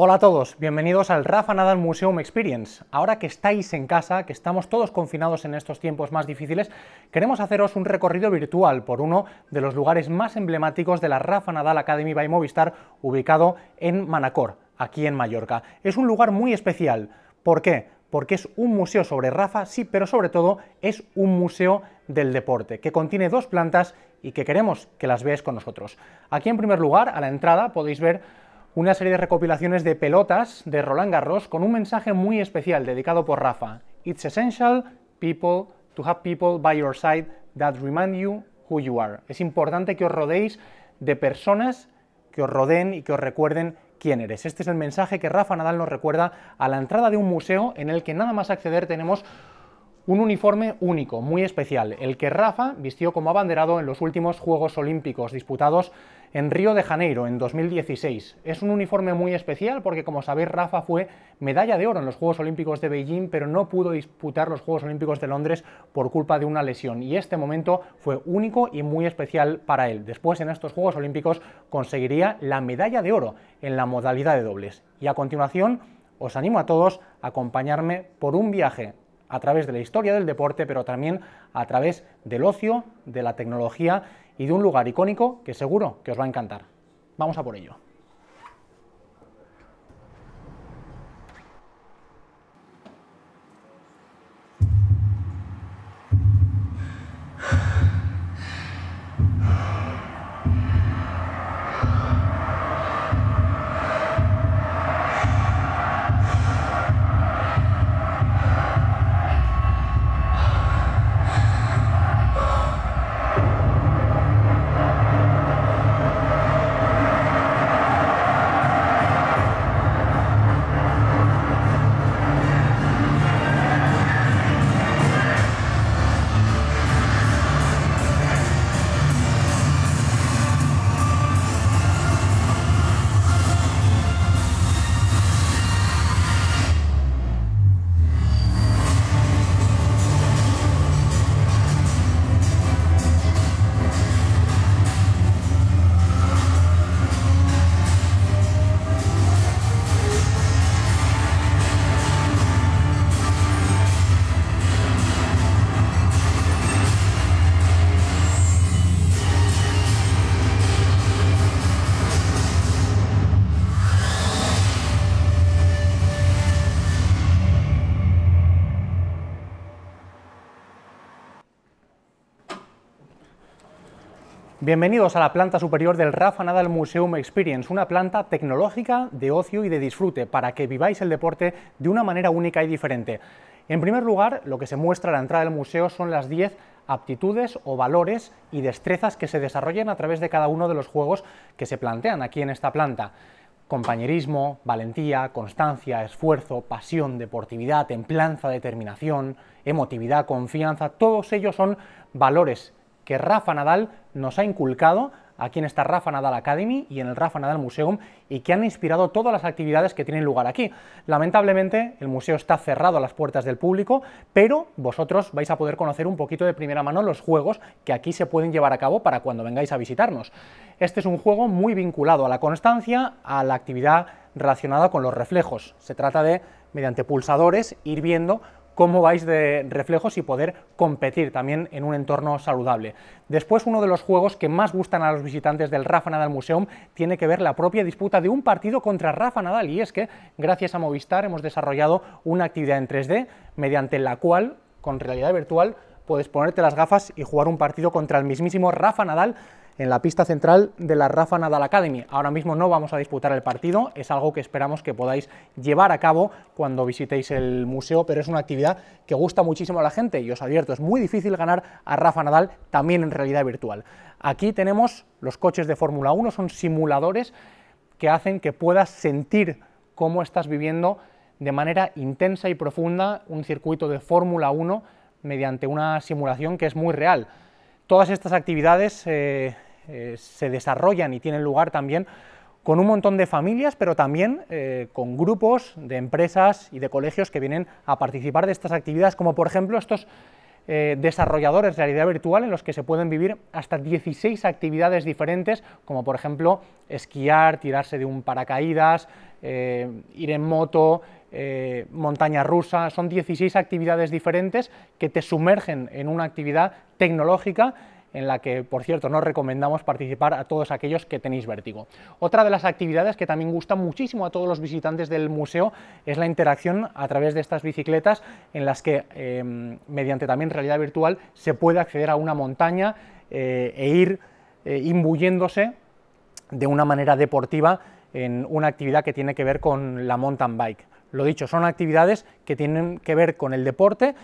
Hola a todos, bienvenidos al Rafa Nadal Museum Experience. Ahora que estáis en casa, que estamos todos confinados en estos tiempos más difíciles, queremos haceros un recorrido virtual por uno de los lugares más emblemáticos de la Rafa Nadal Academy by Movistar, ubicado en Manacor, aquí en Mallorca. Es un lugar muy especial. ¿Por qué? Porque es un museo sobre Rafa, sí, pero sobre todo es un museo del deporte, que contiene dos plantas y que queremos que las veáis con nosotros. Aquí en primer lugar, a la entrada, podéis ver una serie de recopilaciones de pelotas de Roland Garros con un mensaje muy especial dedicado por Rafa. It's essential people to have people by your side that remind you who you are. Es importante que os rodéis de personas que os rodeen y que os recuerden quién eres. Este es el mensaje que Rafa Nadal nos recuerda a la entrada de un museo en el que nada más acceder tenemos un uniforme único, muy especial, el que Rafa vistió como abanderado en los últimos Juegos Olímpicos disputados en Río de Janeiro en 2016. Es un uniforme muy especial porque, como sabéis, Rafa fue medalla de oro en los Juegos Olímpicos de Beijing, pero no pudo disputar los Juegos Olímpicos de Londres por culpa de una lesión. Y este momento fue único y muy especial para él. Después, en estos Juegos Olímpicos, conseguiría la medalla de oro en la modalidad de dobles. Y a continuación, os animo a todos a acompañarme por un viaje a través de la historia del deporte, pero también a través del ocio, de la tecnología y de un lugar icónico que seguro que os va a encantar. Vamos a por ello. Bienvenidos a la planta superior del Rafa Nadal Museum Experience, una planta tecnológica de ocio y de disfrute para que viváis el deporte de una manera única y diferente. En primer lugar, lo que se muestra a la entrada del museo son las 10 aptitudes o valores y destrezas que se desarrollan a través de cada uno de los juegos que se plantean aquí en esta planta. Compañerismo, valentía, constancia, esfuerzo, pasión, deportividad, templanza, determinación, emotividad, confianza, todos ellos son valores que Rafa Nadal nos ha inculcado aquí en esta Rafa Nadal Academy y en el Rafa Nadal Museum y que han inspirado todas las actividades que tienen lugar aquí. Lamentablemente el museo está cerrado a las puertas del público, pero vosotros vais a poder conocer un poquito de primera mano los juegos que aquí se pueden llevar a cabo para cuando vengáis a visitarnos. Este es un juego muy vinculado a la constancia, a la actividad relacionada con los reflejos. Se trata de, mediante pulsadores, ir viendo cómo vais de reflejos y poder competir también en un entorno saludable. Después, uno de los juegos que más gustan a los visitantes del Rafa Nadal Museum tiene que ver la propia disputa de un partido contra Rafa Nadal, y es que gracias a Movistar hemos desarrollado una actividad en 3D mediante la cual, con realidad virtual, puedes ponerte las gafas y jugar un partido contra el mismísimo Rafa Nadal en la pista central de la Rafa Nadal Academy. Ahora mismo no vamos a disputar el partido, es algo que esperamos que podáis llevar a cabo cuando visitéis el museo, pero es una actividad que gusta muchísimo a la gente y os advierto, es muy difícil ganar a Rafa Nadal también en realidad virtual. Aquí tenemos los coches de Fórmula 1, son simuladores que hacen que puedas sentir cómo estás viviendo de manera intensa y profunda un circuito de Fórmula 1 mediante una simulación que es muy real. Todas estas actividades eh, eh, se desarrollan y tienen lugar también con un montón de familias, pero también eh, con grupos de empresas y de colegios que vienen a participar de estas actividades, como por ejemplo estos eh, desarrolladores de realidad virtual en los que se pueden vivir hasta 16 actividades diferentes, como por ejemplo esquiar, tirarse de un paracaídas, ir en moto, montaña rusa, son 16 actividades diferentes que te sumergen en una actividad tecnológica en la que, por cierto, nos recomendamos participar a todos aquellos que tenéis vértigo. Otra de las actividades que también gusta muchísimo a todos los visitantes del museo es la interacción a través de estas bicicletas en las que, em, mediante también realidad virtual, se puede acceder a una montaña eh, e ir eh, imbuyéndose de una manera deportiva en una actividad que tiene que ver con la mountain bike. Lo dicho, son actividades que tienen que ver con el deporte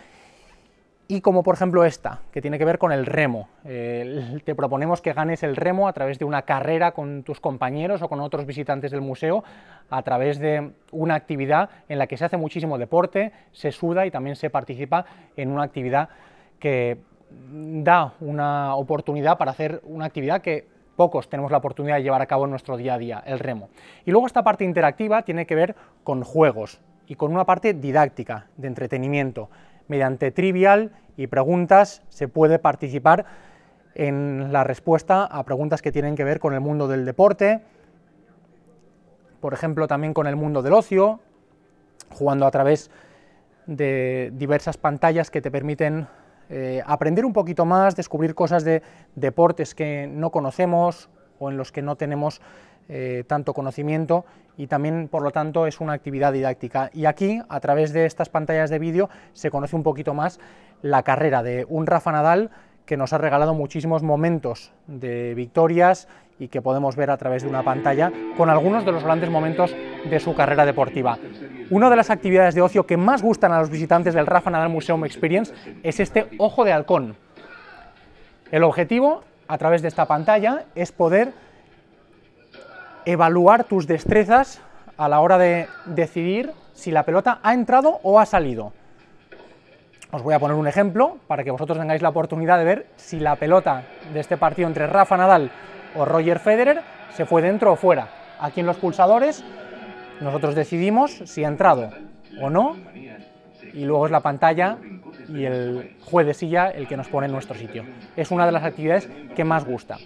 y como por ejemplo esta, que tiene que ver con el remo. te proponemos que ganes el remo a través de una carrera con tus compañeros o con otros visitantes del museo, a través de una actividad en la que se hace muchísimo deporte, se suda y también se participa en una actividad que da una oportunidad para hacer una actividad que pocos tenemos la oportunidad de llevar a cabo en nuestro día a día, el remo. Y luego esta parte interactiva tiene que ver con juegos y con una parte didáctica, de entretenimiento mediante trivial y preguntas se puede participar en la respuesta a preguntas que tienen que ver con el mundo del deporte, por ejemplo también con el mundo del ocio, jugando a través de diversas pantallas que te permiten eh, aprender un poquito más, descubrir cosas de deportes que no conocemos o en los que no tenemos eh, tanto conocimiento y también, por lo tanto, es una actividad didáctica. Y aquí, a través de estas pantallas de vídeo, se conoce un poquito más la carrera de un Rafa Nadal que nos ha regalado muchísimos momentos de victorias y que podemos ver a través de una pantalla con algunos de los grandes momentos de su carrera deportiva. Una de las actividades de ocio que más gustan a los visitantes del Rafa Nadal Museum Experience es este ojo de halcón. El objetivo, a través de esta pantalla, es poder evaluar tus destrezas a la hora de decidir si la pelota ha entrado o ha salido. Os voy a poner un ejemplo para que vosotros tengáis la oportunidad de ver si la pelota de este partido entre Rafa Nadal o Roger Federer se fue dentro o fuera. Aquí en los pulsadores nosotros decidimos si ha entrado o no y luego es la pantalla y el juez de silla el que nos pone en nuestro sitio. Es una de las actividades que más gusta.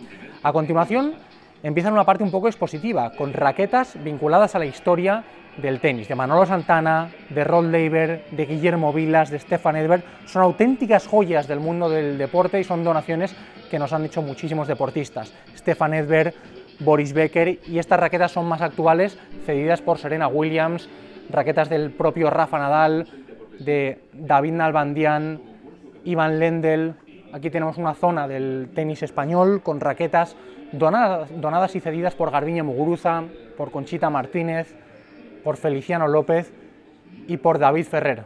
A continuación empieza en una parte un poco expositiva, con raquetas vinculadas a la historia del tenis, de Manolo Santana, de Rod Laver, de Guillermo Vilas, de Stefan Edberg, son auténticas joyas del mundo del deporte y son donaciones que nos han hecho muchísimos deportistas. Stefan Edberg, Boris Becker y estas raquetas son más actuales, cedidas por Serena Williams, raquetas del propio Rafa Nadal, de David Nalbandian, Ivan Lendl, aquí tenemos una zona del tenis español con raquetas donadas, y cedidas por Garbiñe Muguruza, por Conchita Martínez, por Feliciano López y por David Ferrer.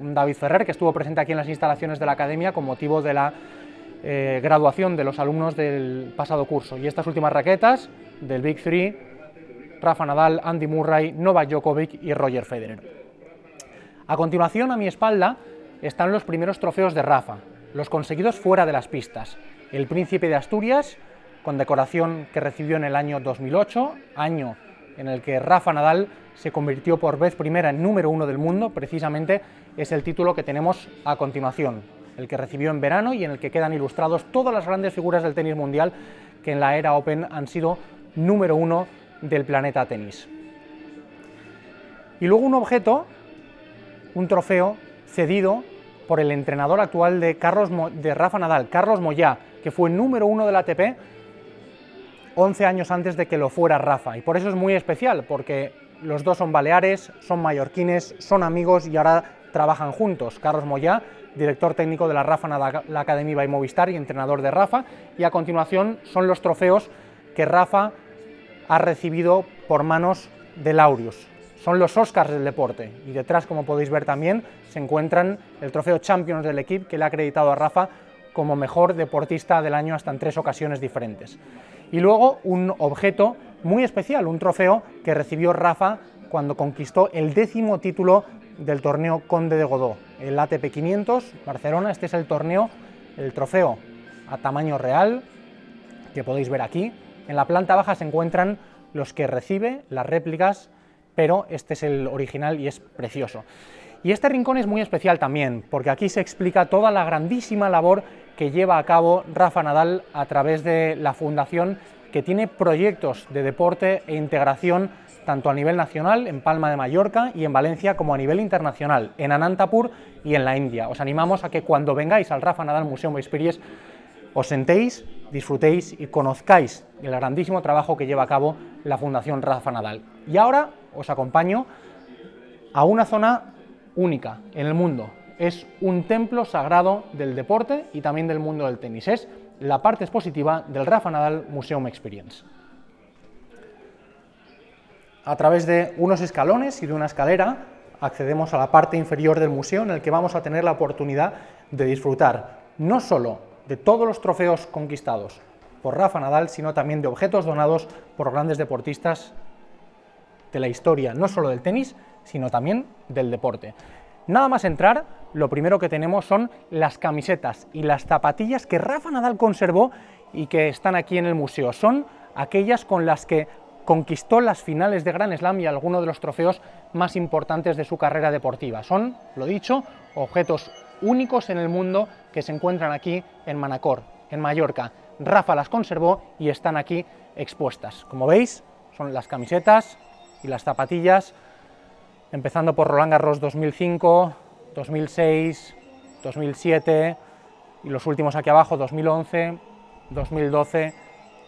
Un David Ferrer que estuvo presente aquí en las instalaciones de la Academia con motivo de la eh, graduación de los alumnos del pasado curso. Y estas últimas raquetas del Big Three, Rafa Nadal, Andy Murray, Novak Djokovic y Roger Federer. A continuación, a mi espalda, están los primeros trofeos de Rafa, los conseguidos fuera de las pistas. El Príncipe de Asturias, con decoración que recibió en el año 2008, año en el que Rafa Nadal se convirtió por vez primera en número uno del mundo, precisamente es el título que tenemos a continuación, el que recibió en verano y en el que quedan ilustrados todas las grandes figuras del tenis mundial que en la era Open han sido número uno del planeta tenis. Y luego un objeto, un trofeo cedido por el entrenador actual de, Carlos de Rafa Nadal, Carlos Moyá, que fue número uno del ATP 11 años antes de que lo fuera Rafa. Y por eso es muy especial, porque los dos son baleares, son mallorquines, son amigos y ahora trabajan juntos. Carlos Moyá, director técnico de la Rafa la Academia by Movistar y entrenador de Rafa. Y a continuación son los trofeos que Rafa ha recibido por manos de Laurius. Son los Oscars del deporte y detrás, como podéis ver también, se encuentran el trofeo Champions del equipo que le ha acreditado a Rafa como mejor deportista del año hasta en tres ocasiones diferentes y luego un objeto muy especial, un trofeo que recibió Rafa cuando conquistó el décimo título del torneo Conde de Godó, el ATP 500 Barcelona. Este es el torneo, el trofeo a tamaño real que podéis ver aquí. En la planta baja se encuentran los que recibe, las réplicas, pero este es el original y es precioso. Y este rincón es muy especial también, porque aquí se explica toda la grandísima labor que lleva a cabo Rafa Nadal a través de la fundación que tiene proyectos de deporte e integración tanto a nivel nacional, en Palma de Mallorca y en Valencia, como a nivel internacional, en Anantapur y en la India. Os animamos a que cuando vengáis al Rafa Nadal Museum Experience os sentéis, disfrutéis y conozcáis el grandísimo trabajo que lleva a cabo la Fundación Rafa Nadal. Y ahora os acompaño a una zona única en el mundo. Es un templo sagrado del deporte y también del mundo del tenis. Es la parte expositiva del Rafa Nadal Museum Experience. A través de unos escalones y de una escalera accedemos a la parte inferior del museo en el que vamos a tener la oportunidad de disfrutar no solo de todos los trofeos conquistados por Rafa Nadal, sino también de objetos donados por grandes deportistas de la historia, no solo del tenis, sino también del deporte. Nada más entrar, lo primero que tenemos son las camisetas y las zapatillas que Rafa Nadal conservó y que están aquí en el museo. Son aquellas con las que conquistó las finales de Grand Slam y algunos de los trofeos más importantes de su carrera deportiva. Son, lo dicho, objetos únicos en el mundo que se encuentran aquí en Manacor, en Mallorca. Rafa las conservó y están aquí expuestas. Como veis, son las camisetas y las zapatillas empezando por Roland Garros 2005, 2006, 2007 y los últimos aquí abajo 2011, 2012,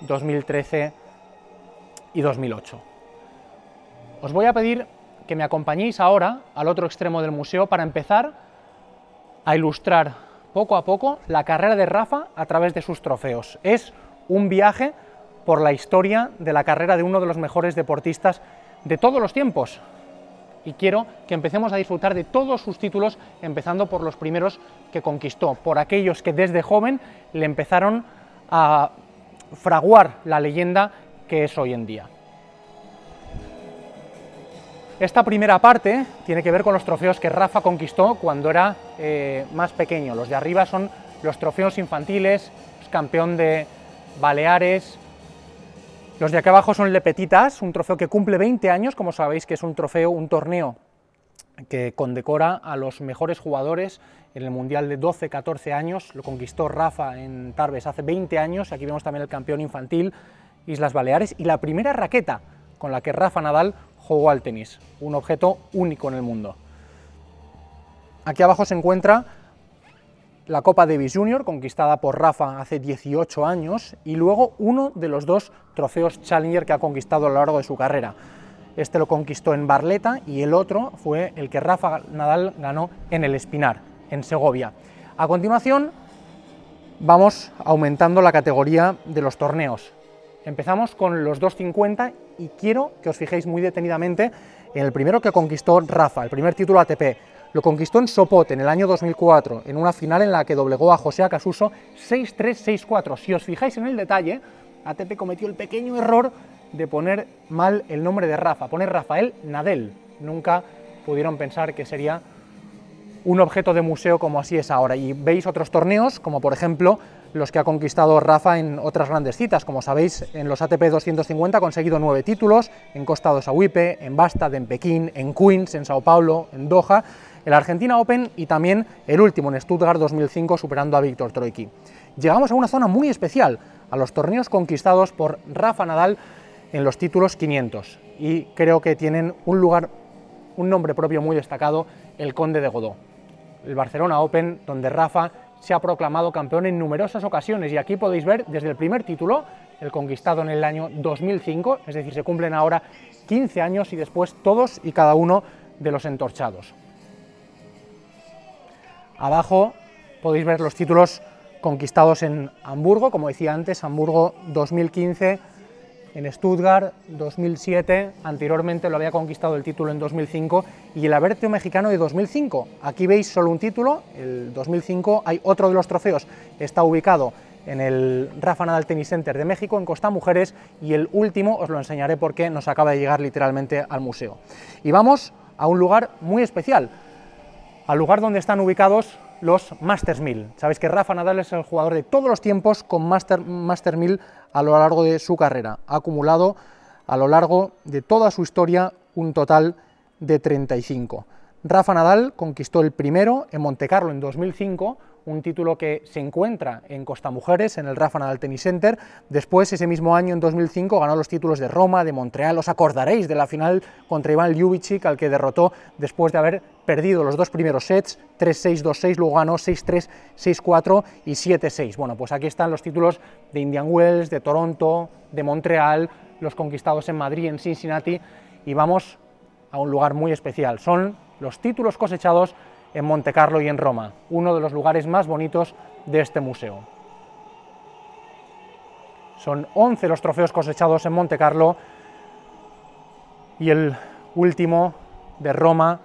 2013 y 2008. Os voy a pedir que me acompañéis ahora al otro extremo del museo para empezar a ilustrar poco a poco la carrera de Rafa a través de sus trofeos. Es un viaje por la historia de la carrera de uno de los mejores deportistas de todos los tiempos, y quiero que empecemos a disfrutar de todos sus títulos, empezando por los primeros que conquistó, por aquellos que desde joven le empezaron a fraguar la leyenda que es hoy en día. Esta primera parte tiene que ver con los trofeos que Rafa conquistó cuando era eh, más pequeño. Los de arriba son los trofeos infantiles, campeón de Baleares, los de acá abajo son Le Petitas, un trofeo que cumple 20 años, como sabéis que es un trofeo, un torneo que condecora a los mejores jugadores en el Mundial de 12-14 años, lo conquistó Rafa en Tarbes hace 20 años, aquí vemos también el campeón infantil, Islas Baleares, y la primera raqueta con la que Rafa Nadal jugó al tenis, un objeto único en el mundo. Aquí abajo se encuentra la Copa Davis Junior, conquistada por Rafa hace 18 años, y luego uno de los dos trofeos Challenger que ha conquistado a lo largo de su carrera. Este lo conquistó en Barleta y el otro fue el que Rafa Nadal ganó en el Espinar, en Segovia. A continuación, vamos aumentando la categoría de los torneos. Empezamos con los 250 y quiero que os fijéis muy detenidamente en el primero que conquistó Rafa, el primer título ATP, lo conquistó en Sopot en el año 2004, en una final en la que doblegó a José Acasuso 6-3-6-4. Si os fijáis en el detalle, ATP cometió el pequeño error de poner mal el nombre de Rafa, poner Rafael Nadel. Nunca pudieron pensar que sería un objeto de museo como así es ahora. Y veis otros torneos, como por ejemplo los que ha conquistado Rafa en otras grandes citas. Como sabéis, en los ATP 250 ha conseguido nueve títulos, en Costa do Sauipe, en Bastad, en Pekín, en Queens, en Sao Paulo, en Doha, el Argentina Open y también el último en Stuttgart 2005 superando a Víctor Troiki. Llegamos a una zona muy especial, a los torneos conquistados por Rafa Nadal en los títulos 500 y creo que tienen un lugar, un nombre propio muy destacado, el Conde de Godó. El Barcelona Open, donde Rafa se ha proclamado campeón en numerosas ocasiones y aquí podéis ver desde el primer título, el conquistado en el año 2005, es decir, se cumplen ahora 15 años y después todos y cada uno de los entorchados. Abajo podéis ver los títulos conquistados en Hamburgo, como decía antes, Hamburgo 2015, en Stuttgart 2007, anteriormente lo había conquistado el título en 2005, y el Aberteo Mexicano de 2005. Aquí veis solo un título, el 2005 hay otro de los trofeos, está ubicado en el Rafa Nadal Tennis Center de México, en Costa Mujeres, y el último os lo enseñaré porque nos acaba de llegar literalmente al museo. Y vamos a un lugar muy especial, al lugar donde están ubicados los Masters 1000. Sabéis que Rafa Nadal es el jugador de todos los tiempos con Master, Master 1000 a lo largo de su carrera. Ha acumulado a lo largo de toda su historia un total de 35. Rafa Nadal conquistó el primero en Montecarlo en 2005, un título que se encuentra en Costa Mujeres, en el Rafa Nadal Tennis Center. Después, ese mismo año, en 2005, ganó los títulos de Roma, de Montreal. Os acordaréis de la final contra Iván Ljubicic, al que derrotó después de haber perdido los dos primeros sets, 3-6, 2-6, luego ganó 6-3, 6-4 y 7-6. Bueno, pues aquí están los títulos de Indian Wells, de Toronto, de Montreal, los conquistados en Madrid, en Cincinnati, y vamos a un lugar muy especial. Son los títulos cosechados en Monte Carlo y en Roma, uno de los lugares más bonitos de este museo. Son 11 los trofeos cosechados en Monte Carlo y el último de Roma,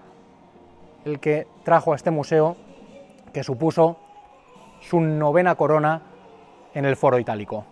el que trajo a este museo, que supuso su novena corona en el foro itálico.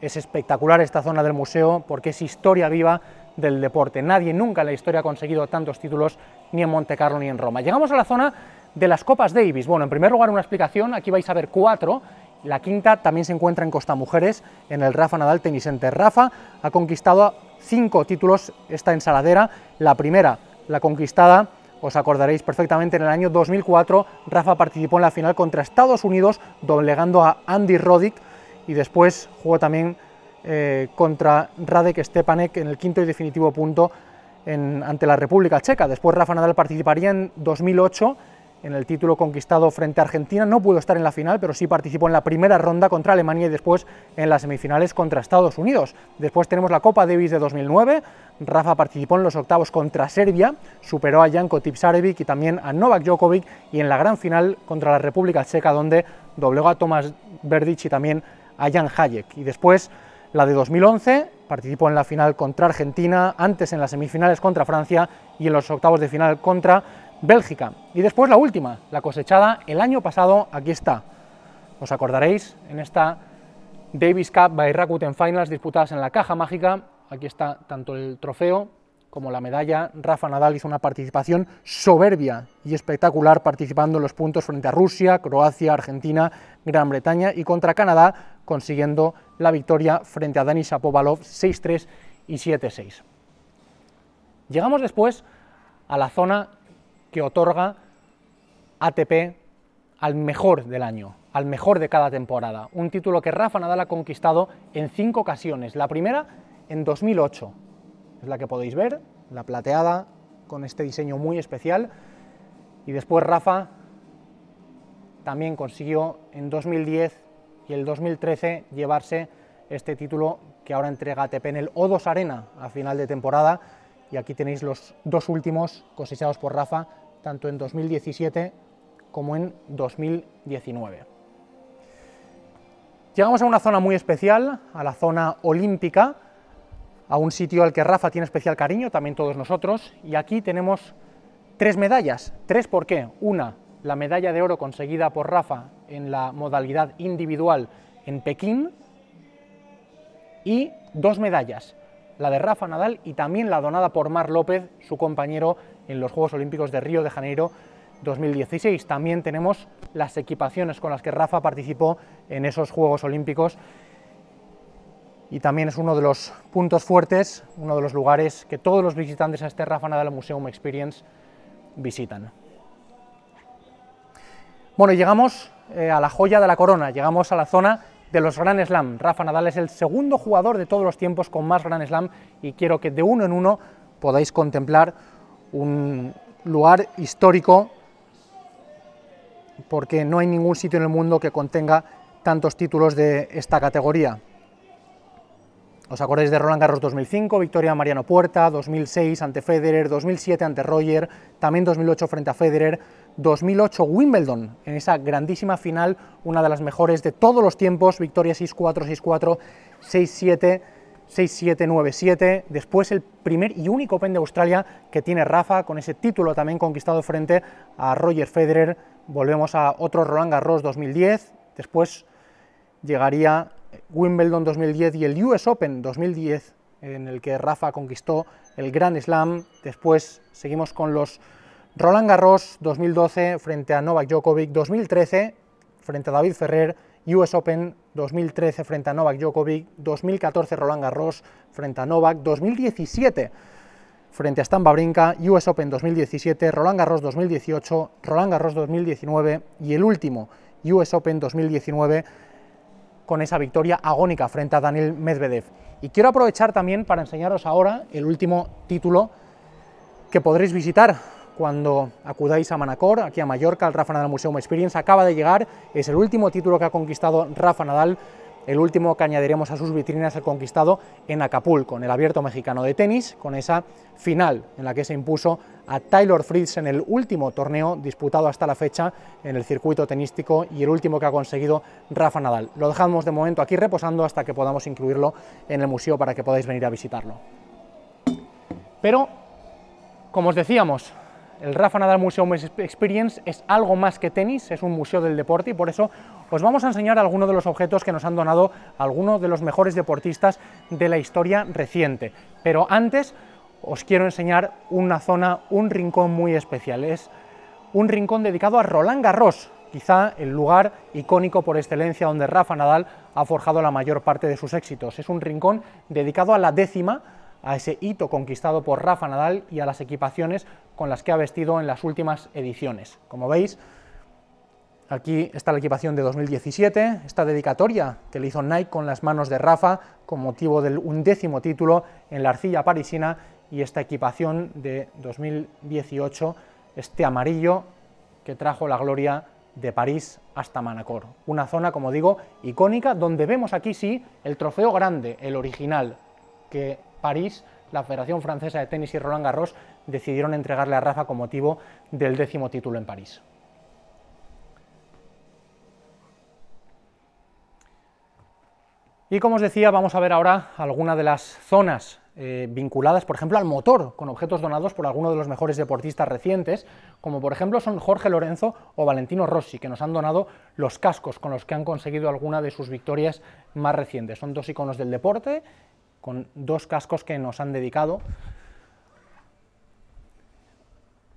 Es espectacular esta zona del museo porque es historia viva del deporte. Nadie nunca en la historia ha conseguido tantos títulos ni en Monte Carlo ni en Roma. Llegamos a la zona de las Copas Davis. Bueno, en primer lugar una explicación, aquí vais a ver cuatro, la quinta también se encuentra en Costa Mujeres, en el Rafa Nadal Tennis Center. Rafa ha conquistado cinco títulos esta ensaladera, la primera, la conquistada, os acordaréis perfectamente, en el año 2004 Rafa participó en la final contra Estados Unidos, doblegando a Andy Roddick, y después jugó también eh, contra Radek Stepanek en el quinto y definitivo punto ante la República Checa. Después Rafa Nadal participaría en 2008 en el título conquistado frente a Argentina. No pudo estar en la final, pero sí participó en la primera ronda contra Alemania y después en las semifinales contra Estados Unidos. Después tenemos la Copa Davis de 2009. Rafa participó en los octavos contra Serbia, superó a Janko Tipsarevic y también a Novak Djokovic y en la gran final contra la República Checa donde doblegó a Tomás Verdic y también a Jan Hayek. Y después la de 2011 participó en la final contra Argentina, antes en las semifinales contra Francia y en los octavos de final contra Bélgica. Y después la última, la cosechada el año pasado, aquí está. Os acordaréis, en esta Davis Cup by Rakuten Finals disputadas en la caja mágica, aquí está tanto el trofeo como la medalla. Rafa Nadal hizo una participación soberbia y espectacular participando en los puntos frente a Rusia, Croacia, Argentina, Gran Bretaña y contra Canadá, consiguiendo la victoria frente a Dani Shapovalov 6-3 y 7-6. Llegamos después a la zona que otorga ATP al mejor del año, al mejor de cada temporada. Un título que Rafa Nadal ha conquistado en cinco ocasiones. La primera en 2008, es la que podéis ver, la plateada, con este diseño muy especial. Y después Rafa también consiguió en 2010 y el 2013 llevarse este título que ahora entrega ATP en el O2 Arena a final de temporada y aquí tenéis los dos últimos cosechados por Rafa, tanto en 2017 como en 2019. Llegamos a una zona muy especial, a la zona olímpica, a un sitio al que Rafa tiene especial cariño, también todos nosotros, y aquí tenemos tres medallas. ¿Tres por qué? Una, la medalla de oro conseguida por Rafa en la modalidad individual en Pekín, y dos medallas, la de Rafa Nadal y también la donada por Mar López, su compañero en los Juegos Olímpicos de Río de Janeiro 2016. También tenemos las equipaciones con las que Rafa participó en esos Juegos Olímpicos y también es uno de los puntos fuertes, uno de los lugares que todos los visitantes a este Rafa Nadal Museum Experience visitan. Bueno, llegamos eh, a la joya de la corona, llegamos a la zona de los Grand Slam. Rafa Nadal es el segundo jugador de todos los tiempos con más Grand Slam y quiero que de uno en uno podáis contemplar un lugar histórico porque no hay ningún sitio en el mundo que contenga tantos títulos de esta categoría. ¿Os acordáis de Roland Garros 2005, victoria Mariano Puerta, 2006 ante Federer, 2007 ante Roger, también 2008 frente a Federer, 2008 Wimbledon, en esa grandísima final, una de las mejores de todos los tiempos, victoria 6-4, 6-4, 6-7, 6-7, 9-7, después el primer y único Open de Australia que tiene Rafa, con ese título también conquistado frente a Roger Federer, volvemos a otro Roland Garros 2010, después llegaría Wimbledon 2010 y el US Open 2010, en el que Rafa conquistó el Grand Slam, después seguimos con los Roland Garros 2012 frente a Novak Djokovic, 2013 frente a David Ferrer, US Open 2013 frente a Novak Djokovic, 2014 Roland Garros frente a Novak, 2017 frente a Stan Brinca, US Open 2017, Roland Garros 2018, Roland Garros 2019 y el último US Open 2019 con esa victoria agónica frente a Daniel Medvedev. Y quiero aprovechar también para enseñaros ahora el último título que podréis visitar cuando acudáis a Manacor, aquí a Mallorca, al Rafa Nadal Museum Experience. Acaba de llegar, es el último título que ha conquistado Rafa Nadal, el último que añadiremos a sus vitrinas, el conquistado en Acapulco, en el Abierto Mexicano de Tenis, con esa final en la que se impuso a Taylor Fritz en el último torneo disputado hasta la fecha en el circuito tenístico y el último que ha conseguido Rafa Nadal. Lo dejamos de momento aquí reposando hasta que podamos incluirlo en el museo para que podáis venir a visitarlo. Pero, como os decíamos, el Rafa Nadal Museum Experience es algo más que tenis, es un museo del deporte y por eso os vamos a enseñar algunos de los objetos que nos han donado algunos de los mejores deportistas de la historia reciente. Pero antes os quiero enseñar una zona, un rincón muy especial. Es un rincón dedicado a Roland Garros, quizá el lugar icónico por excelencia donde Rafa Nadal ha forjado la mayor parte de sus éxitos. Es un rincón dedicado a la décima, a ese hito conquistado por Rafa Nadal y a las equipaciones con las que ha vestido en las últimas ediciones. Como veis, aquí está la equipación de 2017, esta dedicatoria que le hizo Nike con las manos de Rafa con motivo del undécimo título en la arcilla parisina y esta equipación de 2018, este amarillo que trajo la gloria de París hasta Manacor. Una zona, como digo, icónica, donde vemos aquí sí el trofeo grande, el original, que París, la Federación Francesa de Tenis y Roland Garros decidieron entregarle a Rafa con motivo del décimo título en París. Y como os decía, vamos a ver ahora algunas de las zonas eh, vinculadas, por ejemplo, al motor, con objetos donados por algunos de los mejores deportistas recientes, como por ejemplo son Jorge Lorenzo o Valentino Rossi, que nos han donado los cascos con los que han conseguido alguna de sus victorias más recientes. Son dos iconos del deporte con dos cascos que nos han dedicado.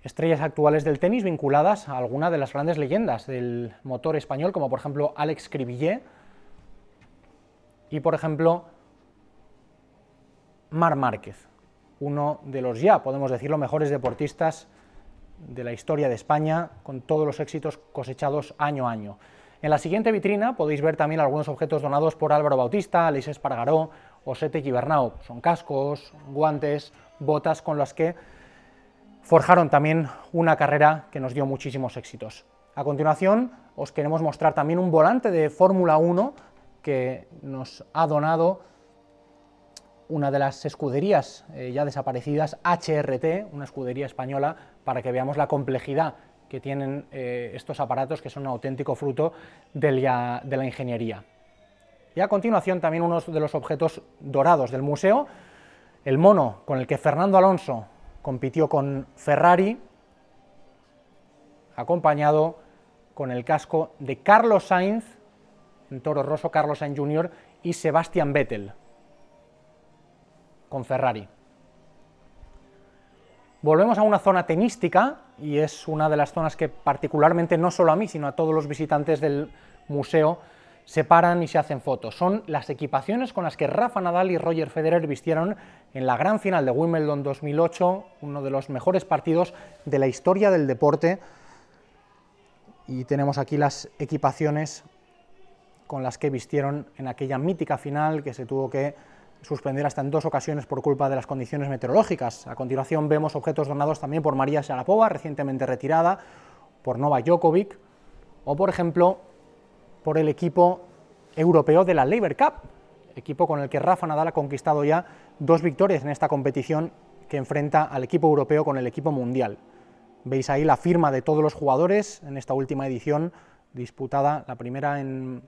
Estrellas actuales del tenis vinculadas a alguna de las grandes leyendas del motor español, como por ejemplo Alex Cribillet y por ejemplo Mar Márquez, uno de los ya, podemos decirlo, mejores deportistas de la historia de España, con todos los éxitos cosechados año a año. En la siguiente vitrina podéis ver también algunos objetos donados por Álvaro Bautista, Aleix Espargaró o Sete Gibernau. Son cascos, guantes, botas con las que forjaron también una carrera que nos dio muchísimos éxitos. A continuación os queremos mostrar también un volante de Fórmula 1 que nos ha donado una de las escuderías eh, ya desaparecidas, HRT, una escudería española, para que veamos la complejidad que tienen eh, estos aparatos que son un auténtico fruto de la ingeniería. Y a continuación también uno de los objetos dorados del museo, el mono con el que Fernando Alonso compitió con Ferrari, acompañado con el casco de Carlos Sainz, en Toro Rosso, Carlos Sainz Jr. y Sebastian Vettel, con Ferrari. Volvemos a una zona tenística, y es una de las zonas que particularmente no solo a mí, sino a todos los visitantes del museo se paran y se hacen fotos. Son las equipaciones con las que Rafa Nadal y Roger Federer vistieron en la gran final de Wimbledon 2008, uno de los mejores partidos de la historia del deporte. Y tenemos aquí las equipaciones con las que vistieron en aquella mítica final que se tuvo que suspender hasta en dos ocasiones por culpa de las condiciones meteorológicas. A continuación vemos objetos donados también por María Sharapova, recientemente retirada, por Nova Djokovic, o por ejemplo por el equipo europeo de la Labour Cup, equipo con el que Rafa Nadal ha conquistado ya dos victorias en esta competición que enfrenta al equipo europeo con el equipo mundial. Veis ahí la firma de todos los jugadores en esta última edición disputada, la primera en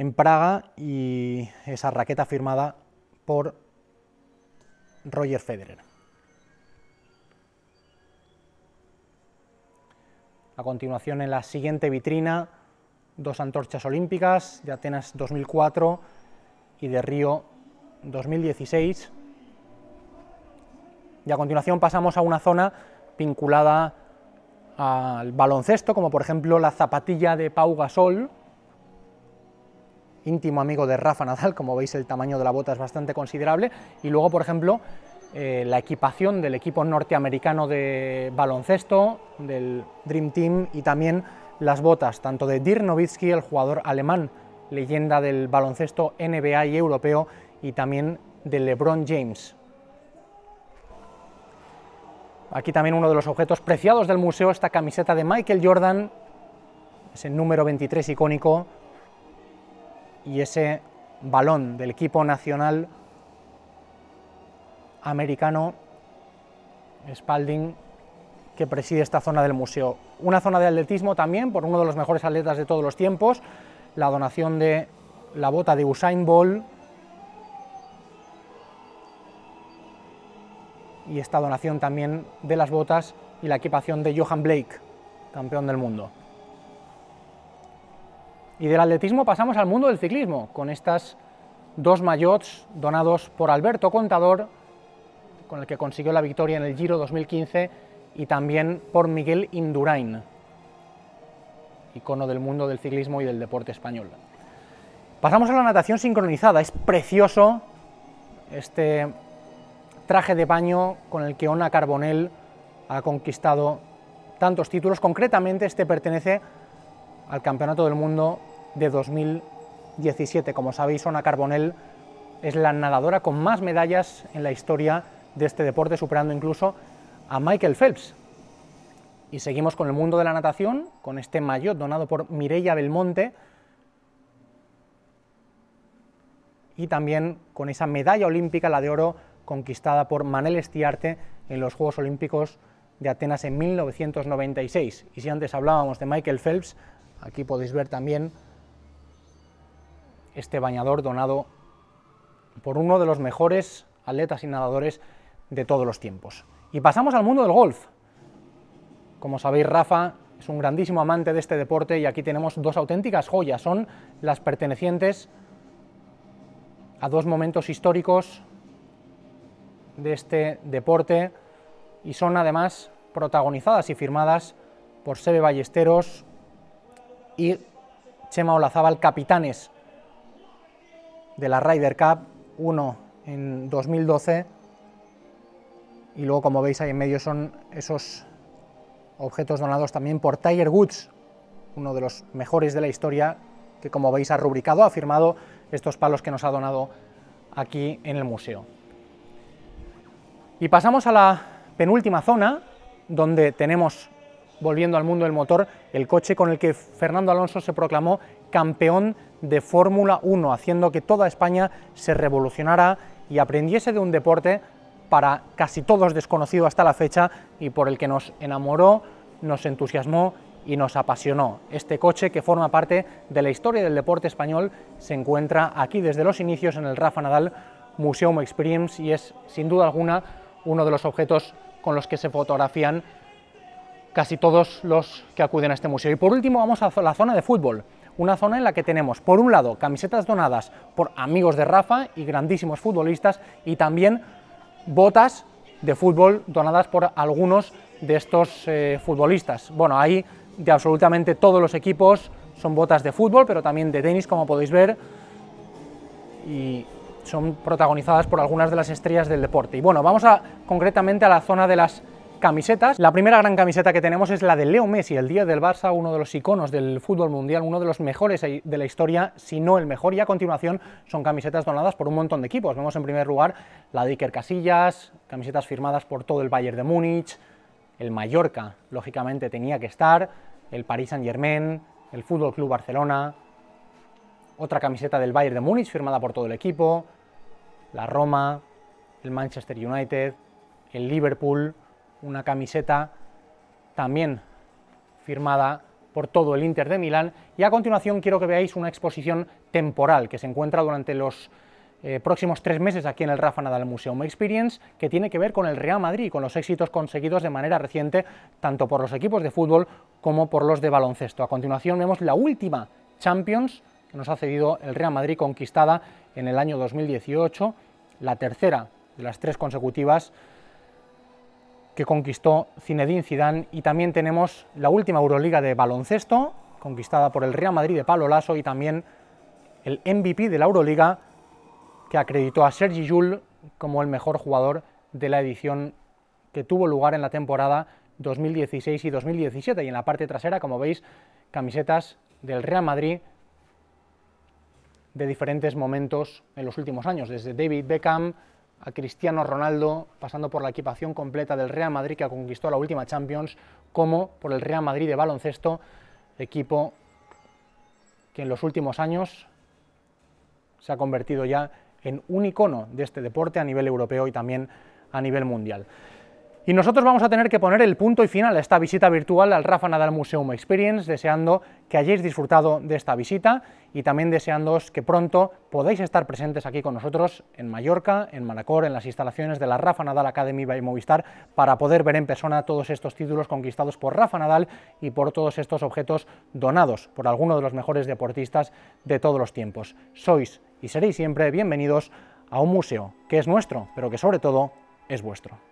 en Praga y esa raqueta firmada por Roger Federer. A continuación, en la siguiente vitrina, dos antorchas olímpicas de Atenas 2004 y de Río 2016. Y a continuación pasamos a una zona vinculada al baloncesto, como por ejemplo la zapatilla de Pau Gasol, íntimo amigo de Rafa Nadal, como veis el tamaño de la bota es bastante considerable, y luego, por ejemplo, eh, la equipación del equipo norteamericano de baloncesto, del Dream Team, y también las botas, tanto de Dirk Nowitzki, el jugador alemán, leyenda del baloncesto NBA y europeo, y también de LeBron James. Aquí también uno de los objetos preciados del museo, esta camiseta de Michael Jordan, ese número 23 icónico, y ese balón del equipo nacional americano Spalding que preside esta zona del museo. Una zona de atletismo también por uno de los mejores atletas de todos los tiempos, la donación de la bota de Usain Bolt y esta donación también de las botas y la equipación de Johan Blake, campeón del mundo. Y del atletismo pasamos al mundo del ciclismo, con estas dos maillots donados por Alberto Contador, con el que consiguió la victoria en el Giro 2015, y también por Miguel Indurain, icono del mundo del ciclismo y del deporte español. Pasamos a la natación sincronizada, es precioso este traje de baño con el que Ona Carbonell ha conquistado tantos títulos, concretamente este pertenece al Campeonato del Mundo de 2017. Como sabéis, Ona Carbonell es la nadadora con más medallas en la historia de este deporte, superando incluso a Michael Phelps. Y seguimos con el mundo de la natación, con este maillot donado por Mireia Belmonte, y también con esa medalla olímpica, la de oro, conquistada por Manel Estiarte en los Juegos Olímpicos de Atenas en 1996. Y si antes hablábamos de Michael Phelps, aquí podéis ver también este bañador donado por uno de los mejores atletas y nadadores de todos los tiempos. Y pasamos al mundo del golf. Como sabéis, Rafa es un grandísimo amante de este deporte y aquí tenemos dos auténticas joyas. Son las pertenecientes a dos momentos históricos de este deporte y son además protagonizadas y firmadas por Sebe Ballesteros y Chema Olazábal, capitanes de la Ryder Cup, uno en 2012 y luego como veis ahí en medio son esos objetos donados también por Tiger Woods, uno de los mejores de la historia que como veis ha rubricado, ha firmado estos palos que nos ha donado aquí en el museo. Y pasamos a la penúltima zona, donde tenemos, volviendo al mundo del motor, el coche con el que Fernando Alonso se proclamó campeón de Fórmula 1, haciendo que toda España se revolucionara y aprendiese de un deporte para casi todos desconocido hasta la fecha y por el que nos enamoró, nos entusiasmó y nos apasionó. Este coche que forma parte de la historia del deporte español se encuentra aquí desde los inicios en el Rafa Nadal Museum Experience y es sin duda alguna uno de los objetos con los que se fotografían casi todos los que acuden a este museo. Y por último vamos a la zona de fútbol una zona en la que tenemos, por un lado, camisetas donadas por amigos de Rafa y grandísimos futbolistas, y también botas de fútbol donadas por algunos de estos eh, futbolistas. Bueno, ahí de absolutamente todos los equipos son botas de fútbol, pero también de tenis, como podéis ver, y son protagonizadas por algunas de las estrellas del deporte. Y bueno, vamos a, concretamente a la zona de las camisetas. La primera gran camiseta que tenemos es la de Leo Messi, el día del Barça, uno de los iconos del fútbol mundial, uno de los mejores de la historia, si no el mejor, y a continuación son camisetas donadas por un montón de equipos. Vemos en primer lugar la de Iker Casillas, camisetas firmadas por todo el Bayern de Múnich, el Mallorca, lógicamente tenía que estar, el Paris Saint-Germain, el Fútbol Club Barcelona, otra camiseta del Bayern de Múnich firmada por todo el equipo, la Roma, el Manchester United, el Liverpool, una camiseta también firmada por todo el Inter de Milán y a continuación quiero que veáis una exposición temporal que se encuentra durante los eh, próximos tres meses aquí en el Rafa Nadal Museum Experience que tiene que ver con el Real Madrid y con los éxitos conseguidos de manera reciente tanto por los equipos de fútbol como por los de baloncesto. A continuación vemos la última Champions que nos ha cedido el Real Madrid conquistada en el año 2018, la tercera de las tres consecutivas que conquistó Zinedine Zidane y también tenemos la última Euroliga de baloncesto conquistada por el Real Madrid de Palo Lasso y también el MVP de la Euroliga que acreditó a Sergi Jul como el mejor jugador de la edición que tuvo lugar en la temporada 2016 y 2017. Y en la parte trasera, como veis, camisetas del Real Madrid de diferentes momentos en los últimos años, desde David Beckham a Cristiano Ronaldo, pasando por la equipación completa del Real Madrid que conquistó la última Champions, como por el Real Madrid de baloncesto, equipo que en los últimos años se ha convertido ya en un icono de este deporte a nivel europeo y también a nivel mundial. Y nosotros vamos a tener que poner el punto y final a esta visita virtual al Rafa Nadal Museum Experience, deseando que hayáis disfrutado de esta visita y también deseándoos que pronto podáis estar presentes aquí con nosotros en Mallorca, en Manacor, en las instalaciones de la Rafa Nadal Academy by Movistar, para poder ver en persona todos estos títulos conquistados por Rafa Nadal y por todos estos objetos donados por alguno de los mejores deportistas de todos los tiempos. Sois y seréis siempre bienvenidos a un museo que es nuestro, pero que sobre todo es vuestro.